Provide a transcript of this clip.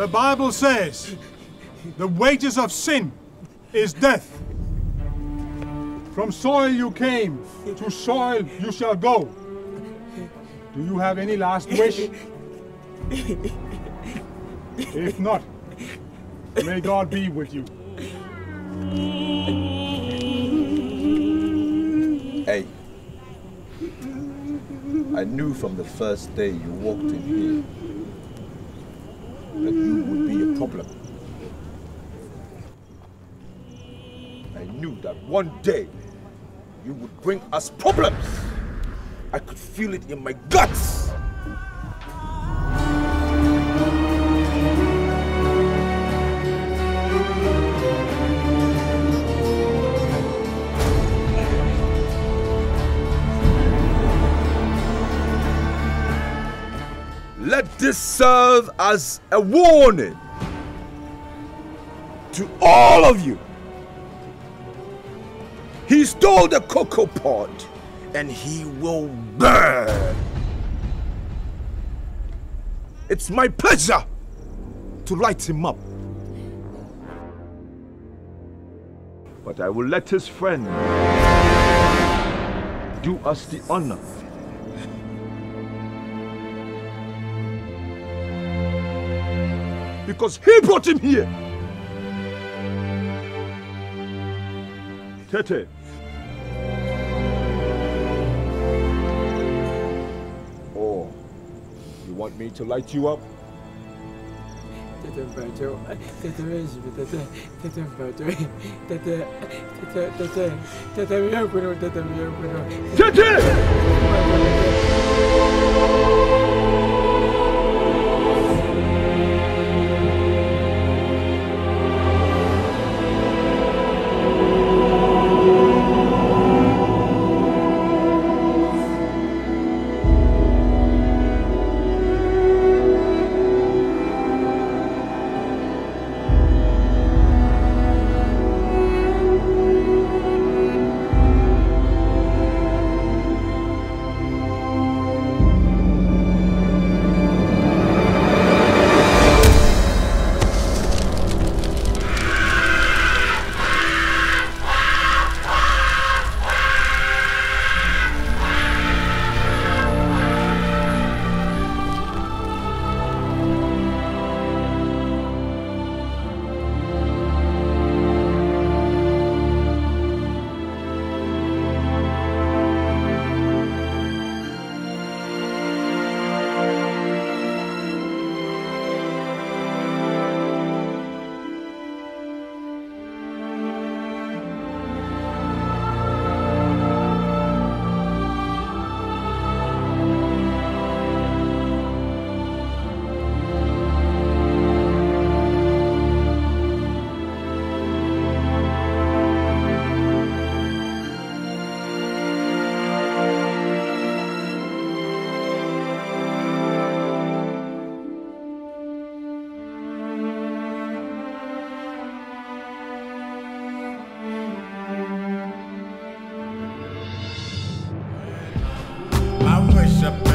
The Bible says the wages of sin is death. From soil you came, to soil you shall go. Do you have any last wish? If not, may God be with you. Hey, I knew from the first day you walked in here that you would be a problem. I knew that one day you would bring us problems. I could feel it in my guts. Let this serve as a warning to all of you. He stole the cocoa pod and he will burn. It's my pleasure to light him up. But I will let his friend do us the honor because he brought him here. Tetteh. Oh, you want me to light you up? Tete mpacho, tete wezi, tete, tete mpacho, tete, tete, tete, tete miyakuno, tete miyakuno. Tetteh! I wish upon